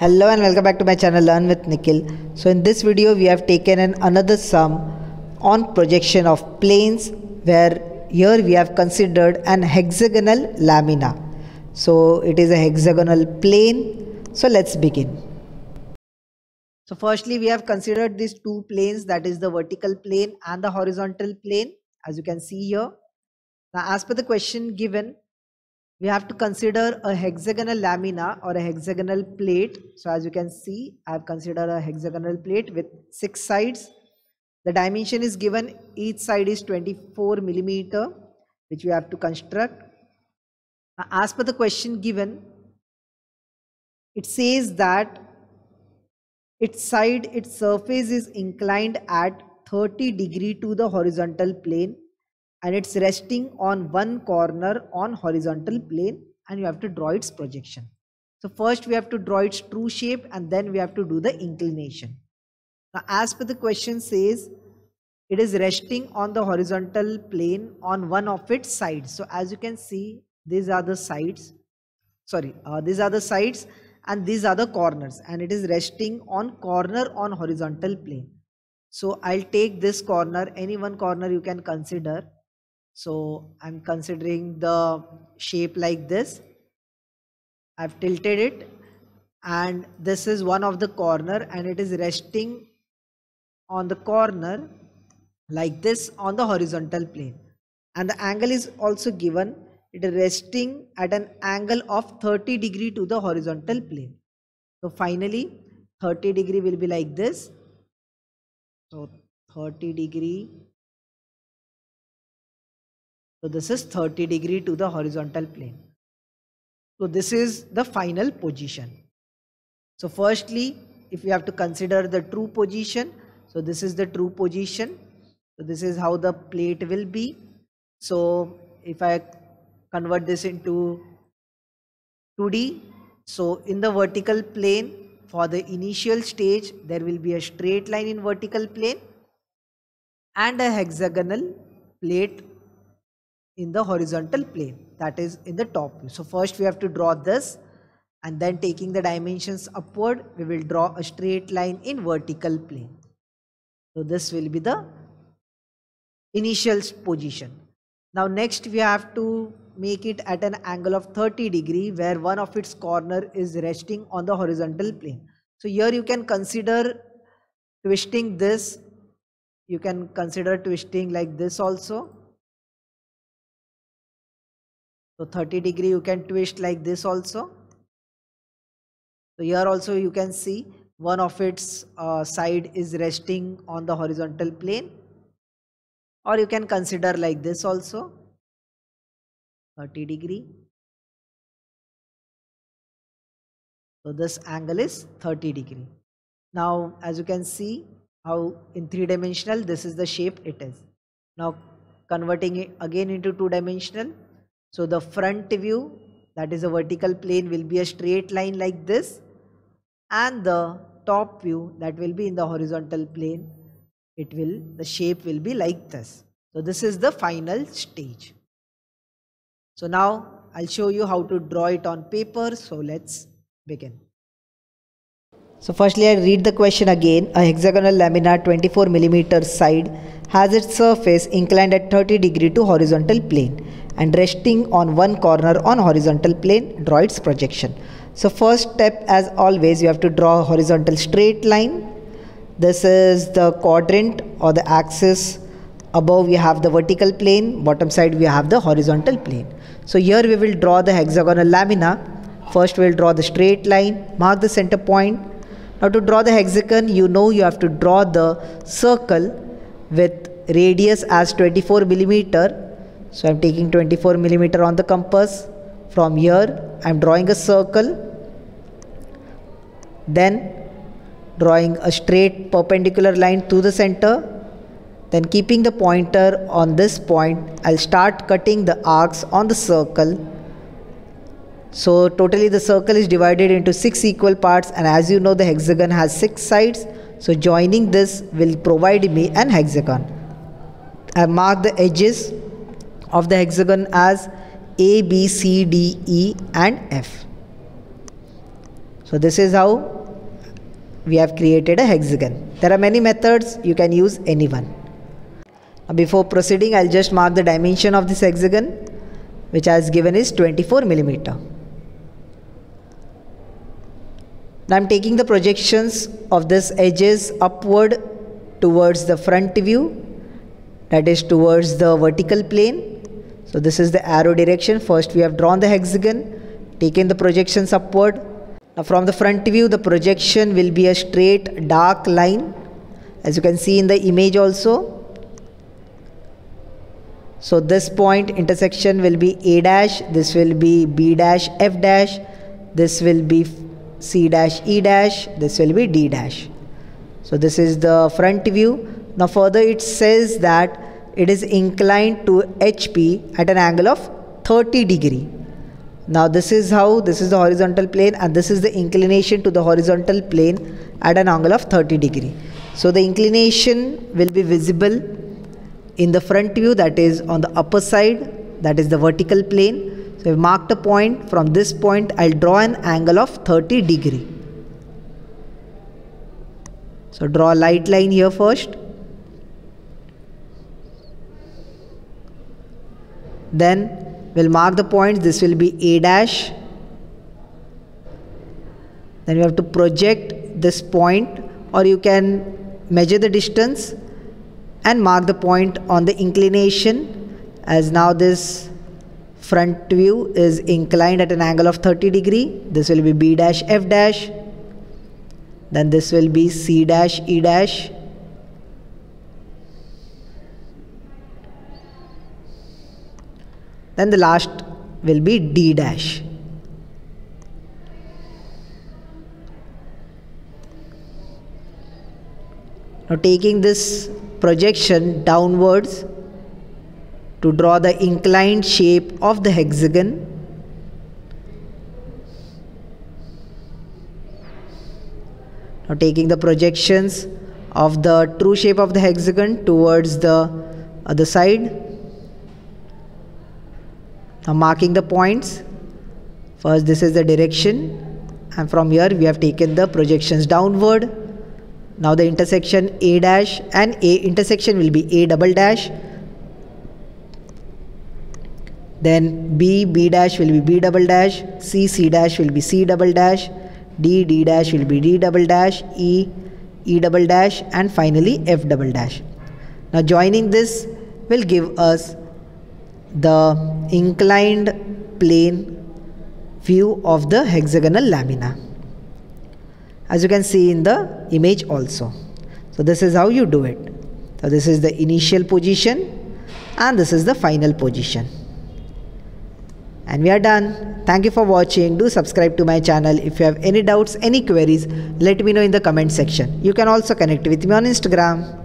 Hello and welcome back to my channel Learn with Nikhil. So in this video we have taken an another sum on projection of planes where here we have considered an hexagonal lamina. So it is a hexagonal plane. So let's begin. So firstly we have considered these two planes that is the vertical plane and the horizontal plane as you can see here. Now as per the question given we have to consider a hexagonal lamina or a hexagonal plate. So as you can see, I have considered a hexagonal plate with six sides. The dimension is given, each side is 24 millimeter, which we have to construct. As per the question given, it says that its side, its surface is inclined at 30 degree to the horizontal plane and it's resting on one corner on horizontal plane and you have to draw its projection. So first we have to draw its true shape and then we have to do the inclination. Now as per the question says, it is resting on the horizontal plane on one of its sides. So as you can see, these are the sides. Sorry, uh, these are the sides and these are the corners and it is resting on corner on horizontal plane. So I'll take this corner, any one corner you can consider so I'm considering the shape like this. I've tilted it and this is one of the corner and it is resting on the corner like this on the horizontal plane. And the angle is also given. It is resting at an angle of 30 degree to the horizontal plane. So finally 30 degree will be like this. So 30 degree so this is 30 degree to the horizontal plane. So this is the final position. So firstly, if we have to consider the true position, so this is the true position. So this is how the plate will be. So if I convert this into 2D, so in the vertical plane for the initial stage, there will be a straight line in vertical plane and a hexagonal plate in the horizontal plane that is in the top view. So first we have to draw this and then taking the dimensions upward we will draw a straight line in vertical plane. So this will be the initial position. Now next we have to make it at an angle of 30 degree where one of its corner is resting on the horizontal plane. So here you can consider twisting this. You can consider twisting like this also so 30 degree you can twist like this also. So here also you can see one of its uh, side is resting on the horizontal plane. Or you can consider like this also. 30 degree. So this angle is 30 degree. Now as you can see how in three dimensional this is the shape it is. Now converting it again into two dimensional so the front view that is a vertical plane will be a straight line like this and the top view that will be in the horizontal plane it will the shape will be like this. So this is the final stage. So now I'll show you how to draw it on paper. So let's begin. So firstly I read the question again. A hexagonal lamina 24 millimeter side has its surface inclined at 30 degree to horizontal plane and resting on one corner on horizontal plane draw its projection. So first step as always you have to draw a horizontal straight line. This is the quadrant or the axis above we have the vertical plane bottom side we have the horizontal plane. So here we will draw the hexagonal lamina. First we will draw the straight line mark the center point. Now to draw the hexagon you know you have to draw the circle with radius as 24 millimeter. So I'm taking 24 millimeter on the compass from here. I'm drawing a circle. Then drawing a straight perpendicular line to the center. Then keeping the pointer on this point I'll start cutting the arcs on the circle. So totally the circle is divided into six equal parts and as you know the hexagon has six sides so joining this will provide me an hexagon. I mark the edges of the hexagon as A, B, C, D, E and F. So this is how we have created a hexagon. There are many methods, you can use any one. Before proceeding, I'll just mark the dimension of this hexagon, which as given is 24 millimeter. Now I'm taking the projections of this edges upward towards the front view, that is towards the vertical plane. So this is the arrow direction. First we have drawn the hexagon, taken the projections upward, now from the front view, the projection will be a straight dark line as you can see in the image also. So this point intersection will be A dash, this will be B dash, F dash, this will be C dash, E dash, this will be D dash. So this is the front view. Now further it says that it is inclined to HP at an angle of 30 degree. Now this is how, this is the horizontal plane and this is the inclination to the horizontal plane at an angle of 30 degree. So the inclination will be visible in the front view that is on the upper side that is the vertical plane. So I've marked a point from this point I'll draw an angle of 30 degree. So draw a light line here first. Then we'll mark the points this will be a dash then you have to project this point or you can measure the distance and mark the point on the inclination as now this front view is inclined at an angle of 30 degree. This will be b dash f dash. Then this will be c dash e dash. Then the last will be D dash. Now taking this projection downwards to draw the inclined shape of the hexagon now taking the projections of the true shape of the hexagon towards the other side now marking the points. First this is the direction and from here we have taken the projections downward. Now the intersection A dash and A intersection will be A double dash. Then B, B dash will be B double dash. C, C dash will be C double dash. D, D dash will be D double dash. E, E double dash and finally F double dash. Now joining this will give us the inclined plane view of the hexagonal lamina as you can see in the image also so this is how you do it so this is the initial position and this is the final position and we are done. Thank you for watching. Do subscribe to my channel. If you have any doubts any queries let me know in the comment section. You can also connect with me on instagram